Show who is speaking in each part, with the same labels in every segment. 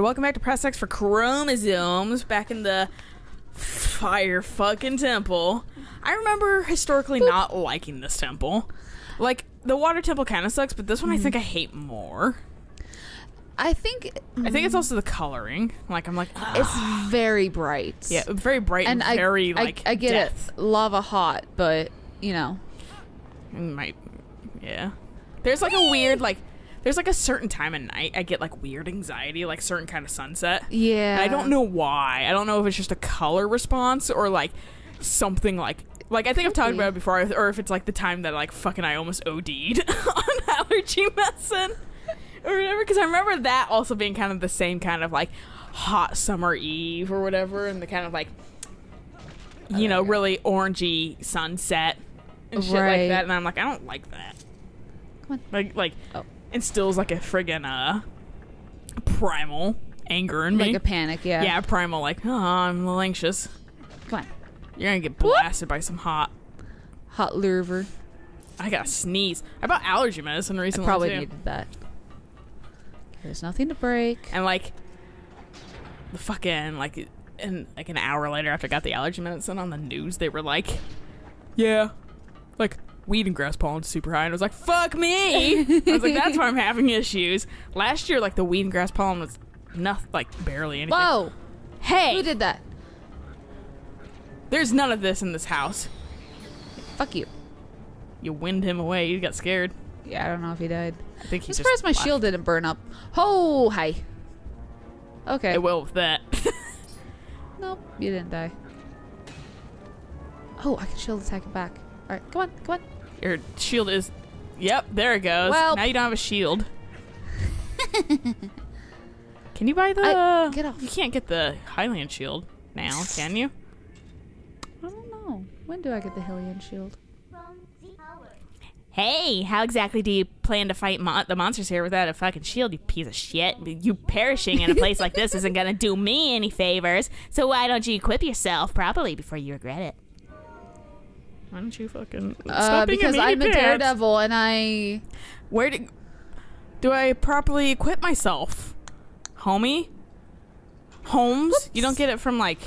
Speaker 1: and welcome back to Press X for Chromosomes back in the fire fucking temple. I remember historically not liking this temple. Like, the water temple kind of sucks, but this one I think mm-hmm. I hate more.
Speaker 2: I think
Speaker 1: I think it's also the coloring. Like, I'm like, "Ugh."
Speaker 2: it's very bright.
Speaker 1: yeah, very bright and,
Speaker 2: and I,
Speaker 1: very,
Speaker 2: I,
Speaker 1: like,
Speaker 2: I get
Speaker 1: death.
Speaker 2: it, lava hot, but you know,
Speaker 1: It might, yeah. There's like a weird, like, there's like a certain time of night I get like weird anxiety, like certain kind of sunset.
Speaker 2: yeah.
Speaker 1: And I don't know why. I don't know if it's just a color response or like something like like I think I've talked about it before, or if it's like the time that like fucking I almost OD'd on allergy medicine or whatever. Because I remember that also being kind of the same kind of like hot summer eve or whatever, and the kind of like you know really orangey sunset and shit like that. And I'm like, I don't like that.
Speaker 2: Come on.
Speaker 1: Like like
Speaker 2: Oh.
Speaker 1: Instills like a friggin' uh primal anger in me.
Speaker 2: like a panic. Yeah.
Speaker 1: Yeah, primal, like, oh, I'm a little anxious.
Speaker 2: Come on,
Speaker 1: You're gonna get blasted by some hot.
Speaker 2: hot lurver.
Speaker 1: I got to sneeze. I bought allergy medicine recently.
Speaker 2: I probably
Speaker 1: too.
Speaker 2: needed that. There's nothing to break.
Speaker 1: And like, the fucking, like, and like an hour later after I got the allergy medicine on the news, they were like, yeah, like, weed and grass pollen's super high. And I was like, fuck me. I was like, that's why I'm having issues. Last year, like, the weed and grass pollen was nothing, like, barely anything.
Speaker 2: Whoa!
Speaker 1: Hey,
Speaker 2: Who did that?
Speaker 1: there's none of this in this house.
Speaker 2: Fuck you.
Speaker 1: You wind him away. You got scared.
Speaker 2: Yeah, I don't know if he died.
Speaker 1: I think
Speaker 2: I'm
Speaker 1: he's
Speaker 2: surprised my shield didn't burn up. Oh, hi. Okay.
Speaker 1: It will with that.
Speaker 2: Nope, you didn't die. Oh, I can shield attack it back. All right, come on, come on.
Speaker 1: Your shield is. Yep, there it goes.
Speaker 2: Well-
Speaker 1: now you don't have a shield. can you buy the?
Speaker 2: I- get off.
Speaker 1: You can't get the Hylian shield now, can you?
Speaker 2: I don't know. When do I get the Hylian shield?
Speaker 1: Hey, how exactly do you plan to fight mo- the monsters here without a fucking shield, you piece of shit? You perishing in a place like this isn't gonna do me any favors, so why don't you equip yourself properly before you regret it? Why don't you fucking
Speaker 2: Uh,
Speaker 1: being
Speaker 2: because
Speaker 1: meaty
Speaker 2: I'm a daredevil and I.
Speaker 1: Where do, do I properly equip myself? Homie? Holmes? You don't get it from like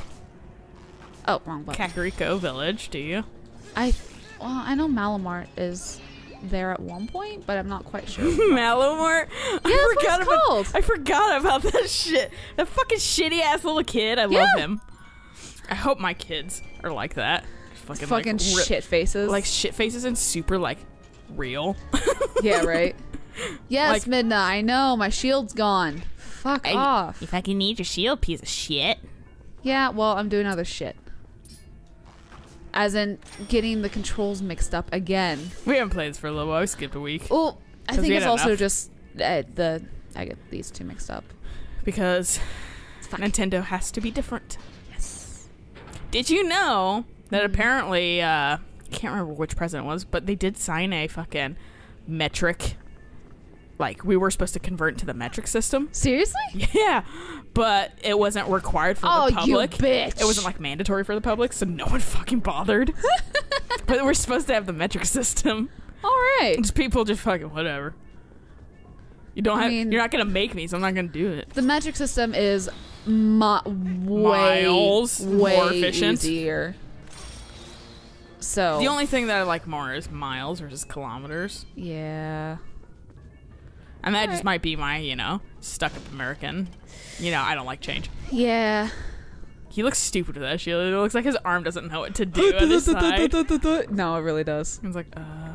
Speaker 2: Oh, wrong button.
Speaker 1: Kakariko Village, do you?
Speaker 2: I. Well, I know Malo Mart is there at one point, but I'm not quite sure.
Speaker 1: Malo Mart?
Speaker 2: Yeah,
Speaker 1: I forgot about
Speaker 2: called.
Speaker 1: I forgot about that shit. That fucking shitty ass little kid. I love him. I hope my kids are like that. Fucking,
Speaker 2: Fucking
Speaker 1: like,
Speaker 2: shit faces.
Speaker 1: Like shit faces and super like real.
Speaker 2: yeah, right. Yes,
Speaker 1: Like-
Speaker 2: Midna. I know my shield's gone. Fuck off.
Speaker 1: You fucking need your shield, piece of shit.
Speaker 2: Yeah, well, I'm doing other shit. As in getting the controls mixed up again.
Speaker 1: We haven't played this for a little while. We skipped a week.
Speaker 2: Oh, I think it's also
Speaker 1: enough.
Speaker 2: just uh, the I get these two mixed up.
Speaker 1: because
Speaker 2: Fuck.
Speaker 1: Nintendo has to be different. Yes. Did you know that apparently uh I can't remember which president it was, but they did sign a fucking metric like we were supposed to convert to the metric system.
Speaker 2: Seriously?
Speaker 1: Yeah, but it wasn't required for
Speaker 2: Oh,
Speaker 1: the
Speaker 2: you
Speaker 1: public.
Speaker 2: bitch.
Speaker 1: It wasn't like mandatory for the public, so no one fucking bothered. but we're supposed to have the metric system.
Speaker 2: All right.
Speaker 1: Just people just fucking whatever. You don't
Speaker 2: I
Speaker 1: have.
Speaker 2: mean-
Speaker 1: you're not gonna make me, so I'm not gonna do it.
Speaker 2: The metric system is mu- way
Speaker 1: Miles
Speaker 2: way
Speaker 1: more efficient.
Speaker 2: easier. So
Speaker 1: The only thing that I like more is miles versus kilometers.
Speaker 2: yeah.
Speaker 1: And that just might be my, you know, stuck up American. You know, I don't like change.
Speaker 2: Yeah.
Speaker 1: He looks stupid with that shield. It looks like his arm doesn't know what to do on his side.
Speaker 2: No, it really does.
Speaker 1: He's like, uh.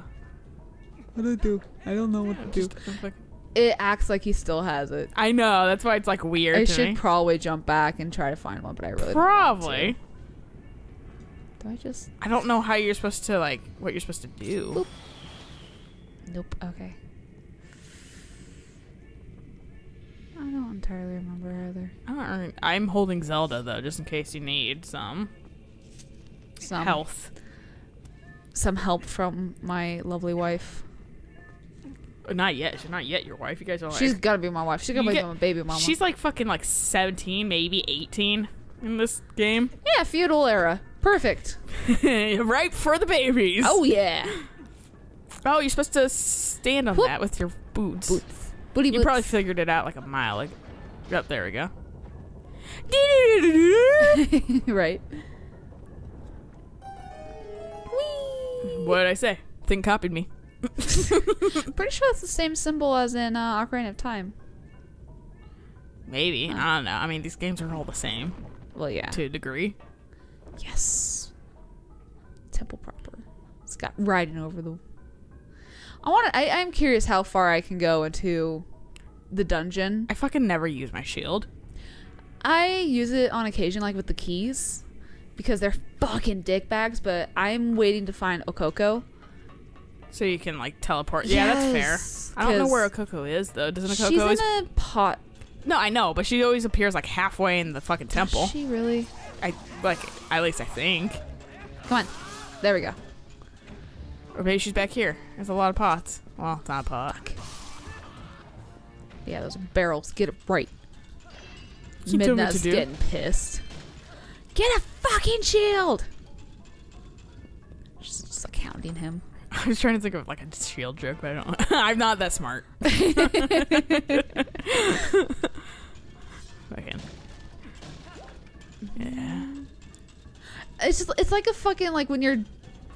Speaker 2: What do I do? I don't know what
Speaker 1: just- I'm like-
Speaker 2: It acts like he still has it.
Speaker 1: I know. That's why it's like weird
Speaker 2: I
Speaker 1: to
Speaker 2: should
Speaker 1: me.
Speaker 2: probably jump back and try to find one, but I really
Speaker 1: Probably.
Speaker 2: Don't want to. Do I just?
Speaker 1: I don't know how you're supposed to like what you're supposed to do.
Speaker 2: Boop. Nope. Okay. I don't entirely remember either.
Speaker 1: I don't, I'm holding Zelda though, just in case you need some
Speaker 2: Some
Speaker 1: health.
Speaker 2: some help from my lovely wife.
Speaker 1: Not yet. She's not yet your wife. You guys are like
Speaker 2: She's gotta be my wife. She's gotta be my baby mama.
Speaker 1: She's like fucking like 17, maybe 18 in this game.
Speaker 2: yeah, feudal era. Perfect.
Speaker 1: right for the babies.
Speaker 2: Oh yeah.
Speaker 1: Oh, you're supposed to stand on
Speaker 2: Whoop.
Speaker 1: that with your boots.
Speaker 2: Boots. Booty
Speaker 1: You
Speaker 2: boots.
Speaker 1: probably figured it out like a mile ago. Yep, there we go.
Speaker 2: right.
Speaker 1: What did I say? Thing copied me.
Speaker 2: Pretty sure it's the same symbol as in uh, Ocarina of Time.
Speaker 1: Maybe. I don't know. I mean, these games are all the same
Speaker 2: Well, yeah.
Speaker 1: to a degree.
Speaker 2: Yes. Temple proper. It's got riding over the. I want to. I I'm curious how far I can go into the dungeon.
Speaker 1: I fucking never use my shield.
Speaker 2: I use it on occasion, like with the keys, because they're fucking dick bags. But I'm waiting to find Ooccoo.
Speaker 1: So you can like teleport. Yeah, that's fair. I don't know where Ooccoo is though. Doesn't Ooccoo
Speaker 2: She's
Speaker 1: always
Speaker 2: in a pot.
Speaker 1: No, I know, but she always appears like halfway in the fucking temple.
Speaker 2: Does she really?
Speaker 1: I like at least I think.
Speaker 2: Come on. There we go.
Speaker 1: Or maybe she's back here. There's a lot of pots. Well, it's not a pot.
Speaker 2: Yeah, those barrels. Get it right.
Speaker 1: Keep
Speaker 2: getting pissed. Get a fucking shield! Just, just like hounding him.
Speaker 1: I was trying to think of like a shield joke, but I don't. I'm not that smart. Fucking. Yeah.
Speaker 2: It's just it's like a fucking like when you're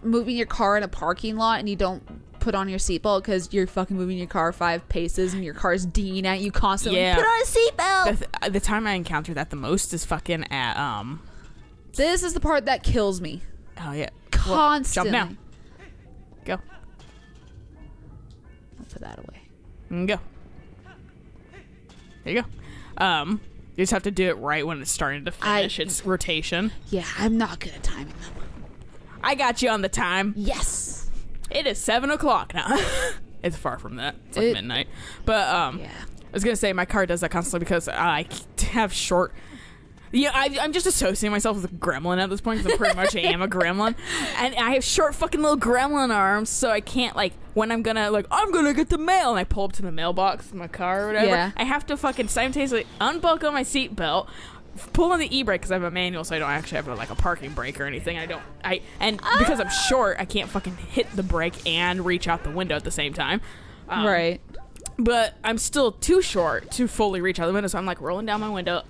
Speaker 2: moving your car in a parking lot and you don't put on your seatbelt because you're fucking moving your car five paces and your car's dinging at you constantly.
Speaker 1: Yeah.
Speaker 2: Put on a seatbelt.
Speaker 1: The, th- the time I encounter that the most is fucking at um.
Speaker 2: this is the part that kills me
Speaker 1: Oh yeah.
Speaker 2: constantly.
Speaker 1: Jump now. Go.
Speaker 2: I'll put that away.
Speaker 1: And go. There you go. Um, you just have to do it right when it's starting to
Speaker 2: I-
Speaker 1: finish its rotation.
Speaker 2: Yeah, I'm not good at timing them.
Speaker 1: I got you on the time.
Speaker 2: Yes.
Speaker 1: It is seven o'clock now. it's far from that. It's like
Speaker 2: It-
Speaker 1: midnight. But um,
Speaker 2: Yeah.
Speaker 1: I was gonna say my car does that constantly because I have short. Yeah, I, I'm just associating myself with a gremlin at this point because I pretty much am a gremlin, and I have short fucking little gremlin arms, so I can't like when I'm gonna like I'm gonna get the mail and I pull up to the mailbox in my car or whatever.
Speaker 2: Yeah.
Speaker 1: I have to fucking simultaneously unbuckle my seatbelt, pull on the e-brake because I have a manual, so I don't actually have like a parking brake or anything. I don't. I and because I'm short, I can't fucking hit the brake and reach out the window at the same time. Um,
Speaker 2: right.
Speaker 1: but I'm still too short to fully reach out the window. So I'm like rolling down my window,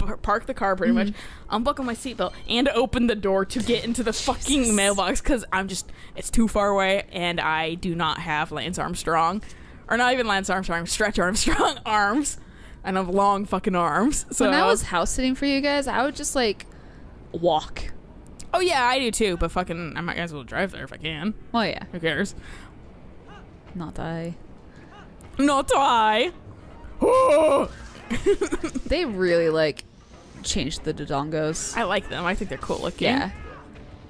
Speaker 1: unpark the car pretty much, mm-hmm. unbuckle my seatbelt, and open the door to get into the fucking mailbox because I'm just it's too far away, and I do not have Lance Armstrong, or not even Lance Armstrong, Stretch Armstrong arms, and I have long fucking arms. So
Speaker 2: when I was house sitting for you guys, I would just like walk.
Speaker 1: oh yeah, I do too. But fucking, I might as well drive there if I can.
Speaker 2: Oh yeah,
Speaker 1: Who cares?
Speaker 2: not I.
Speaker 1: Not I.
Speaker 2: They really like changed the Dodongos.
Speaker 1: I like them. I think they're cool looking.
Speaker 2: Yeah.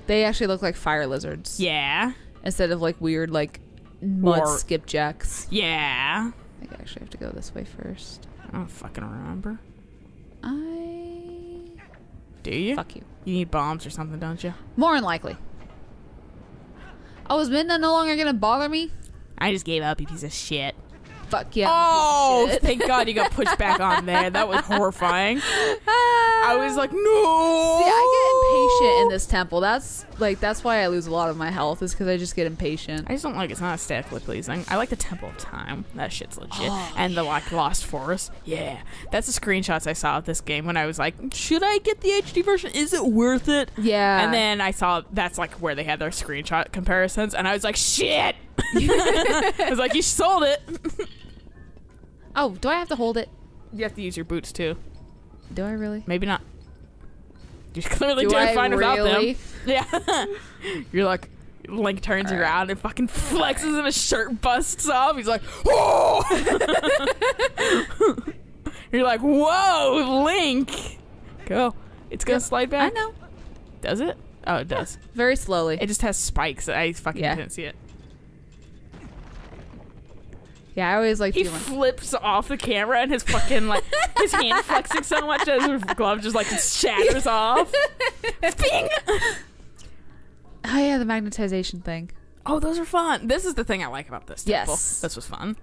Speaker 2: They actually look like fire lizards.
Speaker 1: Yeah.
Speaker 2: Instead of like weird like mud
Speaker 1: Or-
Speaker 2: skipjacks.
Speaker 1: Yeah.
Speaker 2: I think I actually have to go this way first.
Speaker 1: I don't fucking remember.
Speaker 2: I
Speaker 1: Do you?
Speaker 2: fuck you.
Speaker 1: You need bombs or something, don't you?
Speaker 2: More than likely. Oh, is Midna no longer gonna bother me?
Speaker 1: I just gave up, you piece of shit.
Speaker 2: Fuck yeah.
Speaker 1: Oh,
Speaker 2: Shit.
Speaker 1: thank God you got pushed back on there. That was horrifying. I was like, no.
Speaker 2: See, I get impatient in this temple. That's like that's why I lose a lot of my health is because I just get impatient.
Speaker 1: I just don't like it's not aesthetically pleasing. I like the Temple of Time. That shit's legit.
Speaker 2: Oh,
Speaker 1: and the like Lost Forest. Yeah. That's the screenshots I saw of this game when I was like, should I get the HD version? Is it worth it?
Speaker 2: Yeah.
Speaker 1: And then I saw that's like where they had their screenshot comparisons, and I was like, shit. I was like, you sold it.
Speaker 2: oh, do I have to hold it?
Speaker 1: You have to use your boots too.
Speaker 2: Do I really?
Speaker 1: Maybe not. You clearly
Speaker 2: Do
Speaker 1: do
Speaker 2: I
Speaker 1: fine without
Speaker 2: really?
Speaker 1: them. Yeah. You're like, Link turns
Speaker 2: Alright.
Speaker 1: around and fucking flexes and his shirt busts off. He's like, whoa! You're like, whoa, Link! Go. It's gonna
Speaker 2: Yep,
Speaker 1: slide back.
Speaker 2: I know.
Speaker 1: Does it? Oh, it does.
Speaker 2: Very slowly.
Speaker 1: It just has spikes. I fucking
Speaker 2: Yeah.
Speaker 1: didn't see it.
Speaker 2: Yeah, I always like
Speaker 1: He flips off the camera and his fucking like his hand flexing so much that his glove just like shatters off. Bing!
Speaker 2: Oh yeah, the magnetization thing.
Speaker 1: Oh, those are fun. This is the thing I like about this temple.
Speaker 2: Yes.
Speaker 1: This was fun.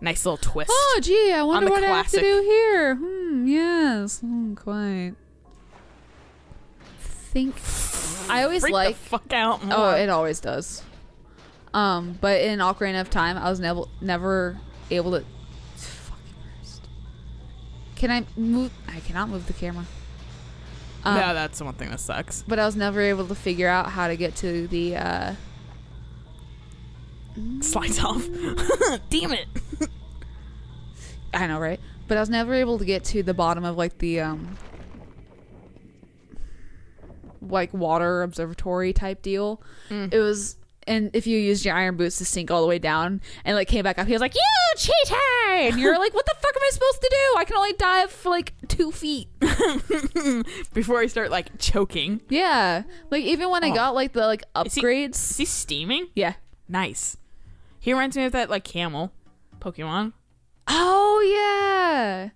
Speaker 1: Nice little twist.
Speaker 2: Oh gee, I wonder what I have to do here. Hmm. Yes. Hmm, quite. Think. I always
Speaker 1: Freak
Speaker 2: like.
Speaker 1: the fuck out.
Speaker 2: Oh, it always does. Um, but in Ocarina of Time, I was never never able to. Fucking. Can I move? I cannot move the camera. Um,
Speaker 1: yeah, that's the one thing that sucks.
Speaker 2: But I was never able to figure out how to get to the. uh
Speaker 1: Slides off. Damn it.
Speaker 2: I know, right? But I was never able to get to the bottom of like the um like water observatory type deal.
Speaker 1: Mm.
Speaker 2: It was and if you used your iron boots to sink all the way down and like came back up, he was like, "You cheater!" And you're like, "What the fuck am I supposed to do? I can only dive for like two feet."
Speaker 1: Before I start like choking.
Speaker 2: Yeah, like even when I
Speaker 1: Oh.
Speaker 2: got like the like
Speaker 1: Is he-
Speaker 2: upgrades.
Speaker 1: Is he steaming?
Speaker 2: yeah.
Speaker 1: Nice. He reminds me of that like camel Pokemon.
Speaker 2: Oh yeah.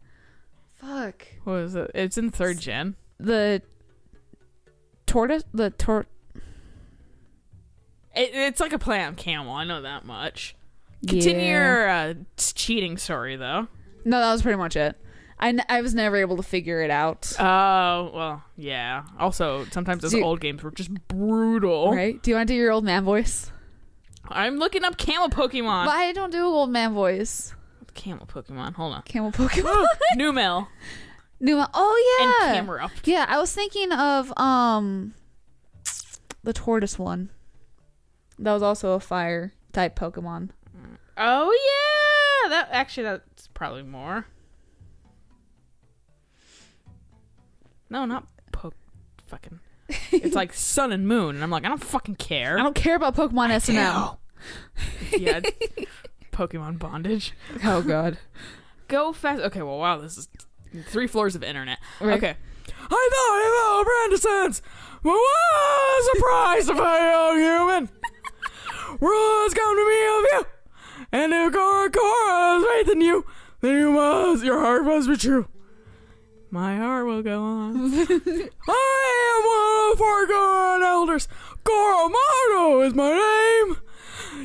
Speaker 2: Fuck
Speaker 1: What is it? It's in third gen.
Speaker 2: the tortoise. The tor.
Speaker 1: It, it's like a play on camel. I know that much. Continue
Speaker 2: Yeah.
Speaker 1: your uh, cheating story though.
Speaker 2: No, that was pretty much it. I, n- I was never able to figure it out.
Speaker 1: Oh well, yeah. Also, sometimes those
Speaker 2: Do-
Speaker 1: old games were just brutal.
Speaker 2: Right? Do you want to do your old man voice?
Speaker 1: I'm looking up camel Pokemon.
Speaker 2: But I don't do old man voice.
Speaker 1: Camel Pokemon. Hold on.
Speaker 2: Camel Pokemon.
Speaker 1: Numel
Speaker 2: New. Oh yeah. and.
Speaker 1: Camerupt.
Speaker 2: Yeah, I was thinking of um the tortoise one. That was also a fire type Pokemon.
Speaker 1: Oh yeah, that actually that's probably more. No, not poke. Fucking. It's like Sun and Moon, and I'm like, I don't fucking care.
Speaker 2: I don't care about Pokemon S and M.
Speaker 1: yeah, Pokemon bondage.
Speaker 2: Oh god.
Speaker 1: Go fast. Okay, well, wow, this is three floors of internet.
Speaker 2: Right.
Speaker 1: Okay. I thought sense, but what a surprise to find a young human. Words come to me of you, and if Gor Coron has faith in you, then you must, your heart must be true. My heart will go on. I am one of the four Goron elders. Gor Amoto is my name.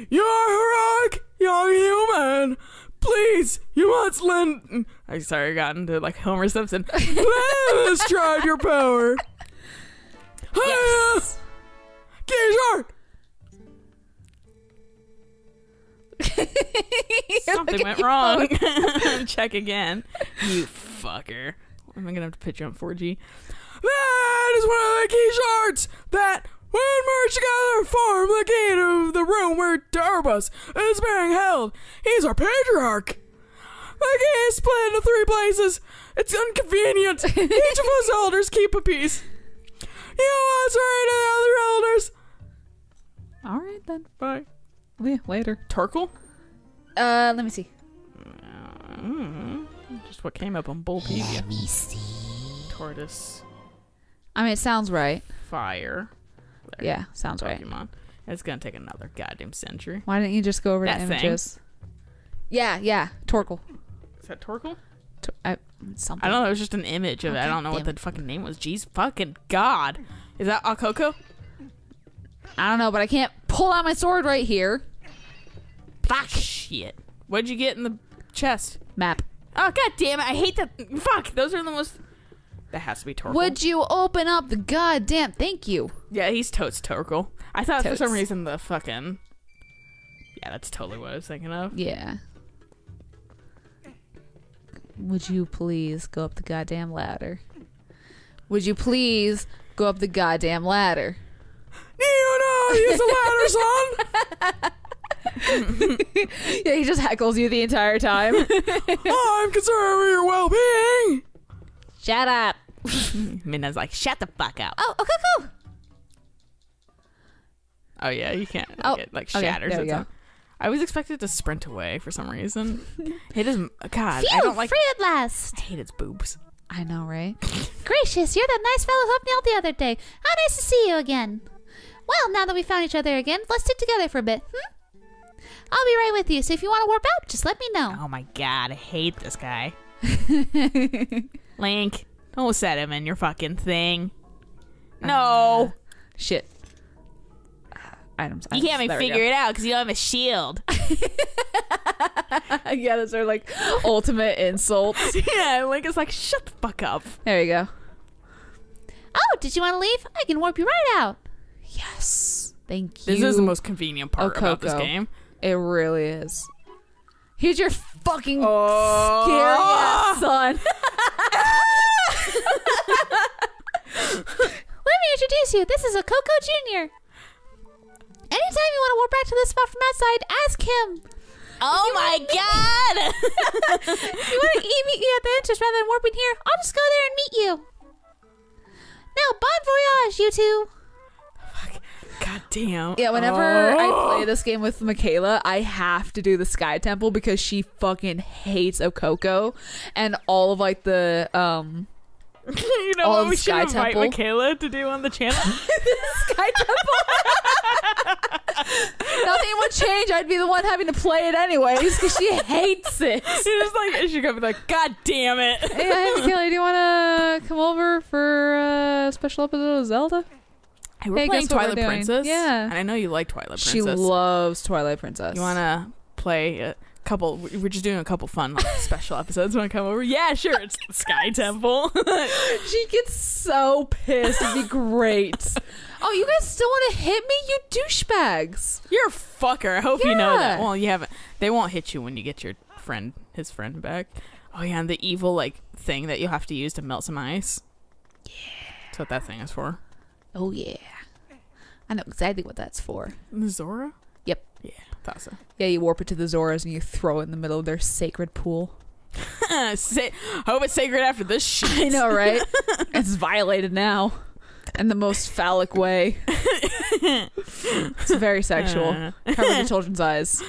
Speaker 1: You are heroic, young human. Please, you must lend. I'm sorry, I got into like Homer Simpson. Let us try your power.
Speaker 2: Yes. Look uh,
Speaker 1: went
Speaker 2: at went
Speaker 1: wrong. Check again. You fucker. Am I gonna have to put you on 4G? That is one of the key shards that, when merged together, form the key to the room where Darbus is being held. He's our patriarch. The key is split into three places. It's inconvenient. Each of us elders keep a piece. You hurry to the other elders.
Speaker 2: All right then.
Speaker 1: Bye.
Speaker 2: Yeah, later.
Speaker 1: Torkel?
Speaker 2: Uh, let me see.
Speaker 1: Mm, just what came up on Bulbapedia.
Speaker 3: Let me see.
Speaker 1: Tortoise,
Speaker 2: I mean, it sounds right.
Speaker 1: fire. There,
Speaker 2: Yeah, sounds right.
Speaker 1: Pokemon. It's gonna take another goddamn century.
Speaker 2: Why didn't you just go over
Speaker 1: That
Speaker 2: the
Speaker 1: thing.
Speaker 2: Yeah, yeah. Torkoal.
Speaker 1: Is that Torkel?
Speaker 2: Tor- I, something.
Speaker 1: I don't know. It was just an image of it. I don't know what
Speaker 2: damn
Speaker 1: the fucking name was. Jeez, fucking god. Is that Ooccoo?
Speaker 2: I don't know, but I can't pull out my sword right here.
Speaker 1: Fuck. Shit. What'd you get in the chest?
Speaker 2: Map.
Speaker 1: Oh god damn it! I hate that. Fuck. Those are the most. That has to be Torkel.
Speaker 2: Would you open up the goddamn? Thank you.
Speaker 1: Yeah, he's totes Torkel. I thought for some reason the fucking. Yeah, that's totally what I was thinking of.
Speaker 2: Yeah. Would you please go up the goddamn ladder? Would you please go up the goddamn ladder?
Speaker 1: Do you know use the ladder, son?
Speaker 2: Yeah, he just heckles you the entire time.
Speaker 1: I'm concerned with your well-being.
Speaker 2: Shut up.
Speaker 1: Midna's like, shut the fuck up.
Speaker 2: Oh, okay, cool.
Speaker 1: Oh yeah, you can't like,
Speaker 2: Oh,
Speaker 1: it like
Speaker 2: okay,
Speaker 1: shatters.
Speaker 2: there we
Speaker 1: its
Speaker 2: go.
Speaker 1: own- I was expected to sprint away for some reason. it is God.
Speaker 3: Phew,
Speaker 1: I don't like.
Speaker 3: free at last.
Speaker 1: I hate its boobs.
Speaker 2: I know, right?
Speaker 3: Gracious, you're that nice fellow who helped me out the other day. How nice to see you again. Well, now that we found each other again, let's stick together for a bit. Hmm? I'll be right with you, so if you want to warp out, just let me know.
Speaker 1: Oh my God, I hate this guy. Link, don't set him in your fucking thing. Uh, no,
Speaker 2: Shit. Items.
Speaker 1: you can't even figure it out because you don't have a shield.
Speaker 2: yeah, those are like ultimate insults.
Speaker 1: yeah, Link is like, shut the fuck up.
Speaker 2: There you go.
Speaker 3: Oh, did you want to leave? I can warp you right out.
Speaker 2: Yes. Thank you.
Speaker 1: This is the most convenient part oh, about this game.
Speaker 2: It really is. He's your fucking
Speaker 1: oh.
Speaker 2: scary ass son.
Speaker 3: Let me introduce you. This is a Coco Jr. Anytime you want to warp back to the spot from outside, ask him.
Speaker 1: Oh my god!
Speaker 3: you want to meet me at the entrance rather than warping here? I'll just go there and meet you. Now, bon voyage, you two
Speaker 1: god damn.
Speaker 2: Yeah, whenever I
Speaker 1: Oh.
Speaker 2: play this game with Michaela, I have to do the Sky Temple because she fucking hates Ooccoo and all of like the um
Speaker 1: you know
Speaker 2: All
Speaker 1: what we should
Speaker 2: Sky
Speaker 1: invite
Speaker 2: Temple.
Speaker 1: Michaela to do on the channel?
Speaker 2: Sky Temple. Nothing would change. I'd be the one having to play it anyways because she hates it.
Speaker 1: She's just like she could be like, God damn it.
Speaker 2: Hey, hey, Michaela, do you want to come over for a special episode of Zelda?
Speaker 1: Hey, we're
Speaker 2: Hey,
Speaker 1: playing
Speaker 2: what we're
Speaker 1: Twilight? Princess.
Speaker 2: Yeah.
Speaker 1: And I know you like Twilight Princess.
Speaker 2: She loves Twilight Princess.
Speaker 1: You want to play a couple? We're just doing a couple fun like, special episodes. Want to come over? Yeah, sure. It's Sky Temple.
Speaker 2: She gets so pissed. It'd be great. oh, you guys still want to hit me, you douchebags?
Speaker 1: You're a fucker. I hope you know that. Well, you haven't. They won't hit you when you get your friend, his friend back. Oh yeah, and the evil like thing that you'll have to use to melt some ice. Yeah. That's what that thing is for.
Speaker 2: Oh yeah, I know exactly what that's for.
Speaker 1: The Zora.
Speaker 2: Yep.
Speaker 1: Yeah, thought so.
Speaker 2: Yeah, you warp it to the Zoras and you throw it in the middle of their sacred pool.
Speaker 1: Sa- hope it's sacred after this shit.
Speaker 2: I know, right? it's violated now. In the most phallic way. it's very sexual.
Speaker 1: Uh,
Speaker 2: Cover the children's eyes.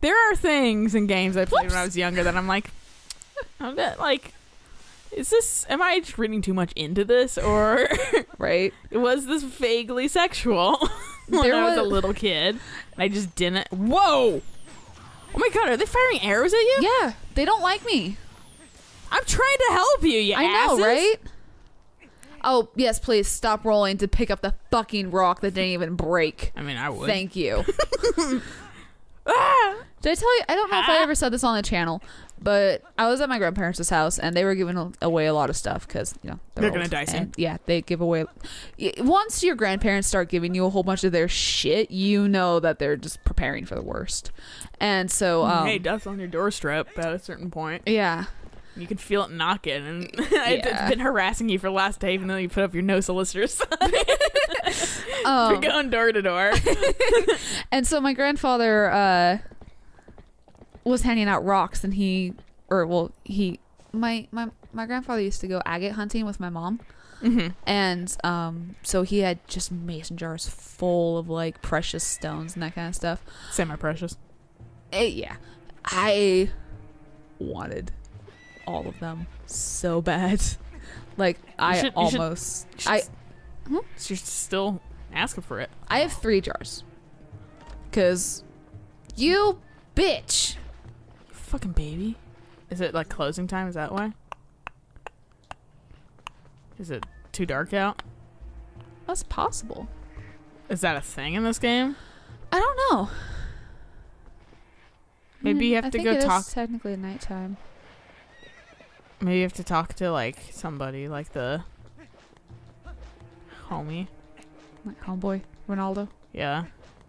Speaker 1: there are things in games I played when I was younger that I'm like, I'm not like, is this? Am I just reading too much into this, or
Speaker 2: Right?
Speaker 1: was this vaguely sexual when
Speaker 2: There
Speaker 1: I was, a little kid? And I just didn't. Whoa! Oh my god, are they firing arrows at you?
Speaker 2: Yeah, they don't like me.
Speaker 1: I'm trying to help you. You
Speaker 2: I know, right? Oh, yes, please stop rolling to pick up the fucking rock that didn't even break.
Speaker 1: I mean, I would.
Speaker 2: Thank you.
Speaker 1: Ah!
Speaker 2: Did I tell you? I don't know if I ever said this on the channel, but I was at my grandparents' house and they were giving away a lot of stuff because you know
Speaker 1: They're gonna die soon.
Speaker 2: Yeah, they give away. Once your grandparents start giving you a whole bunch of their shit, you know that they're just preparing for the worst. And so, um,
Speaker 1: hey, death's on your doorstep at a certain point.
Speaker 2: yeah,
Speaker 1: You can feel it knocking, and it's
Speaker 2: Yeah.
Speaker 1: been harassing you for the last day, even though you put up your no solicitors. You're
Speaker 2: um,
Speaker 1: going door to door.
Speaker 2: and so my grandfather uh, was handing out rocks, and he, or well, he, my my my grandfather used to go agate hunting with my mom.
Speaker 1: hmm
Speaker 2: and um so he had just mason jars full of like precious stones and that kind of stuff
Speaker 1: Semi precious.
Speaker 2: Eh, yeah i wanted all of them so bad like i
Speaker 1: should- you should-
Speaker 2: almost i
Speaker 1: She's still asking for it.
Speaker 2: i have three jars because you bitch You
Speaker 1: Fucking baby. Is it like closing time? Is that why? Is it too dark out?
Speaker 2: that's possible
Speaker 1: Is that a thing in this game?
Speaker 2: i don't know
Speaker 1: Maybe you hmm, have
Speaker 2: I
Speaker 1: to
Speaker 2: think
Speaker 1: go
Speaker 2: it is
Speaker 1: talk.
Speaker 2: technically nighttime
Speaker 1: Maybe you have to talk to like somebody, like the homie.
Speaker 2: Like homeboy ronaldo
Speaker 1: Yeah.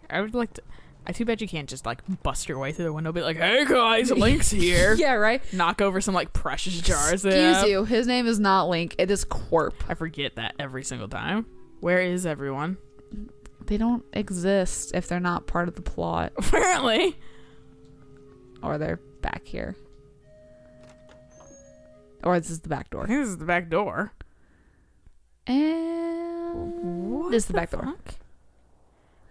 Speaker 1: I would like to. I too bad you can't just like bust your way through the window, be like, "Hey guys, Link's here."
Speaker 2: yeah right
Speaker 1: Knock over some like precious jars.
Speaker 2: excuse you his name is not link it is corp
Speaker 1: I forget that every single time. Where is everyone?
Speaker 2: they don't exist if they're not part of the plot
Speaker 1: Apparently.
Speaker 2: or they're back here or this is the back
Speaker 1: I
Speaker 2: door
Speaker 1: think this is the back door.
Speaker 2: and
Speaker 1: What
Speaker 2: this is the back door
Speaker 1: fuck?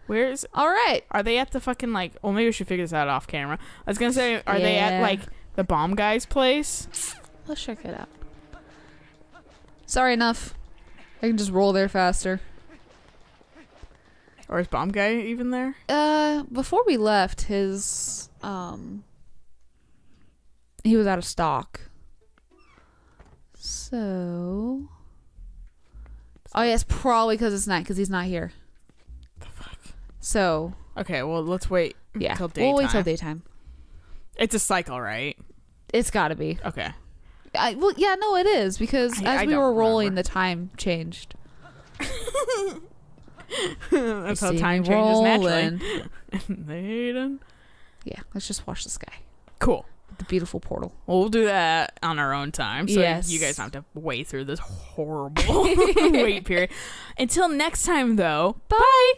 Speaker 1: Where is?
Speaker 2: all right
Speaker 1: Are they at the fucking like? Well, maybe we should figure this out off camera. I was gonna say, are they at like the bomb guy's place?
Speaker 2: let's check it out sorry enough i can just roll there faster
Speaker 1: Or is bomb guy even there?
Speaker 2: uh before we left his um he was out of stock so oh yes probably because it's night because he's not here The fuck. so
Speaker 1: Okay, well let's wait
Speaker 2: yeah
Speaker 1: until daytime.
Speaker 2: we'll wait till daytime
Speaker 1: It's a cycle, right?
Speaker 2: it's gotta be
Speaker 1: Okay.
Speaker 2: I, well yeah no it is because
Speaker 1: I-
Speaker 2: as
Speaker 1: I
Speaker 2: we were rolling
Speaker 1: remember.
Speaker 2: the time changed
Speaker 1: That's how time changes
Speaker 2: rolling.
Speaker 1: naturally.
Speaker 2: Yeah let's just watch the sky
Speaker 1: Cool.
Speaker 2: The beautiful portal.
Speaker 1: We'll do that on our own time, so
Speaker 2: Yes.
Speaker 1: you guys don't have to wait through this horrible wait period. Until next time, though.
Speaker 2: Bye.